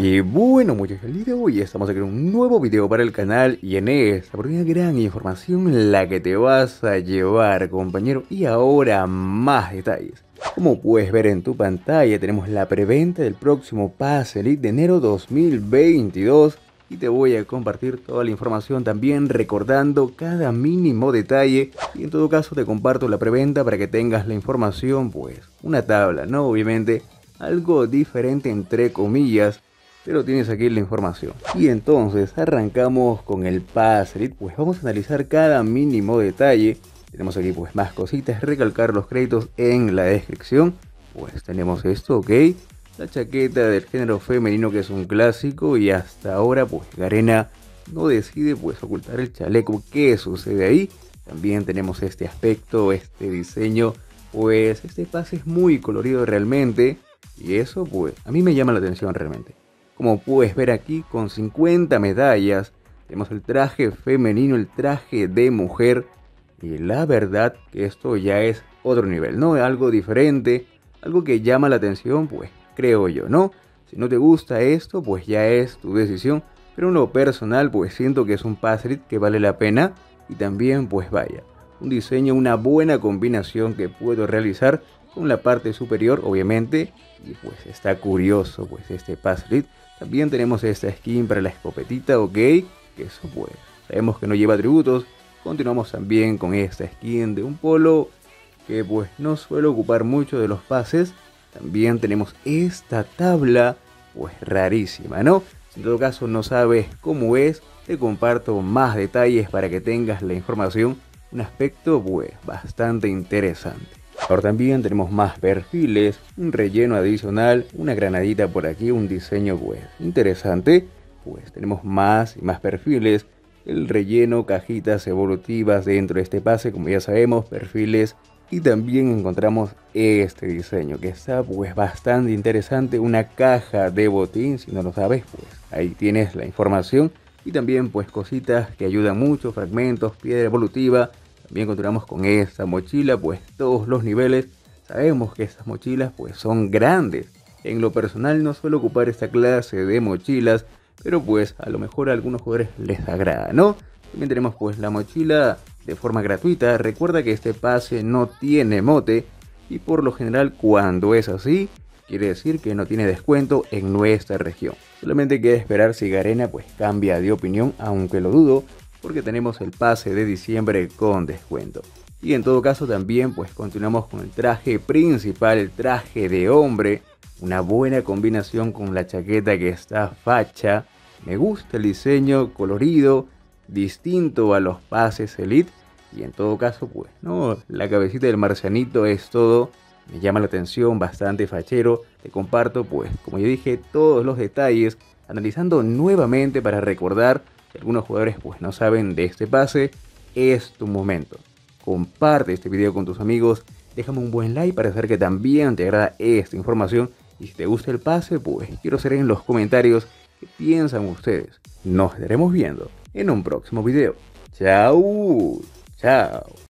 Y bueno muchachos, el día de hoy estamos aquí en un nuevo video para el canal y en esta por una gran información la que te vas a llevar compañero y ahora más detalles. Como puedes ver en tu pantalla tenemos la preventa del próximo Pase Elite de enero 2022 y te voy a compartir toda la información también recordando cada mínimo detalle y en todo caso te comparto la preventa para que tengas la información pues una tabla, ¿no? Obviamente algo diferente entre comillas pero tienes aquí la información. Y entonces arrancamos con el Elite, pues vamos a analizar cada mínimo detalle. Tenemos aquí pues más cositas, recalcar los créditos en la descripción. Pues tenemos esto, ok. La chaqueta del género femenino que es un clásico y hasta ahora pues Garena no decide pues ocultar el chaleco. ¿Qué sucede ahí? También tenemos este aspecto, este diseño, pues este pase es muy colorido realmente. Y eso pues a mí me llama la atención realmente. Como puedes ver aquí, con 50 medallas, tenemos el traje femenino, el traje de mujer. Y la verdad que esto ya es otro nivel, ¿no? Algo diferente, algo que llama la atención, pues creo yo, ¿no? Si no te gusta esto, pues ya es tu decisión. Pero en lo personal, pues siento que es un Pasrit que vale la pena. Y también, pues vaya, un diseño, una buena combinación que puedo realizar con la parte superior, obviamente. Y pues está curioso, pues este Pasrit también tenemos esta skin para la escopetita, ok, que eso pues, sabemos que no lleva atributos. Continuamos también con esta skin de un polo que pues no suele ocupar mucho de los pases. También tenemos esta tabla, pues rarísima, ¿no? Si en todo caso no sabes cómo es, te comparto más detalles para que tengas la información. Un aspecto pues bastante interesante. Ahora también tenemos más perfiles, un relleno adicional, una granadita por aquí, un diseño web interesante. Pues tenemos más y más perfiles, el relleno, cajitas evolutivas dentro de este pase, como ya sabemos, perfiles. Y también encontramos este diseño que está pues bastante interesante, una caja de botín, si no lo sabes, pues ahí tienes la información. Y también pues cositas que ayudan mucho, fragmentos, piedra evolutiva, también continuamos con esta mochila, pues todos los niveles. Sabemos que estas mochilas pues son grandes. En lo personal no suelo ocupar esta clase de mochilas, pero pues a lo mejor a algunos jugadores les agrada, ¿no? También tenemos pues la mochila de forma gratuita. Recuerda que este pase no tiene mote y por lo general cuando es así, quiere decir que no tiene descuento en nuestra región. Solamente queda esperar si Garena pues cambia de opinión, aunque lo dudo, porque tenemos el pase de diciembre con descuento. Y en todo caso también pues continuamos con el traje principal, el traje de hombre, una buena combinación con la chaqueta que está facha. Me gusta el diseño colorido, distinto a los pases Elite. Y en todo caso, pues, no, la cabecita del marcianito es todo. Me llama la atención, bastante fachero. Te comparto, pues, como ya dije, todos los detalles, analizando nuevamente para recordar algunos jugadores pues no saben de este pase, es tu momento. Comparte este video con tus amigos, déjame un buen like para saber que también te agrada esta información y si te gusta el pase, pues quiero saber en los comentarios qué piensan ustedes. Nos estaremos viendo en un próximo video. Chao, chao.